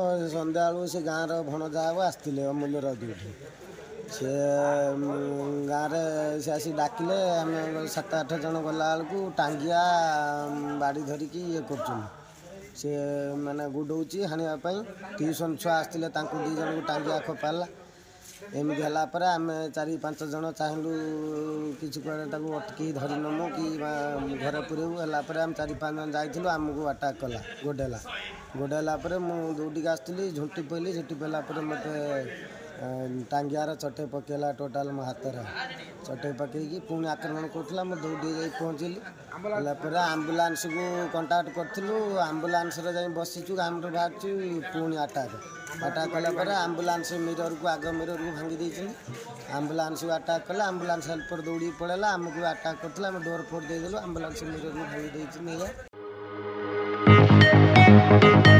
ସନ୍ଧ୍ୟାବେଳକୁ ସେ ଗାଁର ଭଣଜା ହେବ ଆସିଥିଲେ ଅମୂଲ୍ୟ ରାଜୁଠୁ ସେ ଗାଁରେ ସେ ଆସି ଡାକିଲେ ଆମେ ସାତ ଆଠ ଜଣ ଗଲାବେଳକୁ ଟାଙ୍ଗିଆ ବାଡ଼ି ଧରିକି ଇଏ କରୁଛନ୍ତି ସେ ମାନେ ଗୋଡ଼ଉଛି ହାଣିବା ପାଇଁ ଟ୍ୟୁସନ୍ ଛୁଆ ଆସିଥିଲେ ତାଙ୍କୁ ଦୁଇ ଜଣଙ୍କୁ ଟାଙ୍ଗିଆ ଖୋପାଲା ଏମିତି ହେଲା ପରେ ଆମେ ଚାରି ପାଞ୍ଚ ଜଣ ଚାହିଁଲୁ କିଛି କୁଆଡ଼େ ତାକୁ ଅଟକି ଧରି ନେମୁ କି ଘରେ ପୁରେଇବୁ ହେଲା ପରେ ଆମେ ଚାରି ପାଞ୍ଚ ଜଣ ଯାଇଥିଲୁ ଆମକୁ ଆଟାକ୍ କଲା ଗୋଡ଼େଇଲା ଗୋଡ଼େଇଲା ପରେ ମୁଁ ଦୌଡ଼ିକି ଆସିଥିଲି ଝୁଣ୍ଟି ପଇଲି ଝୁଣ୍ଟି ପଇଲା ପରେ ମୋତେ टाङिया चटे पकेला टोटाल मो हात र चटे पकइक पि आक्रमण गर्ौडि पहचलिलाप आम्बुलान्सको कन्टाक्ट गरिम्बुलान्स रसिचु ग्रामीण बाटि पिट्या अटाकलाम्बुलान्स मिरको आग मिरको भागिदेछ आम्बुलान्स अटाकला आम्बुलान्स हेल्पर दौडिक पल आमुकी म डोर फोड़ फोर्दै आम्बुलान्स मिरू दौडि नै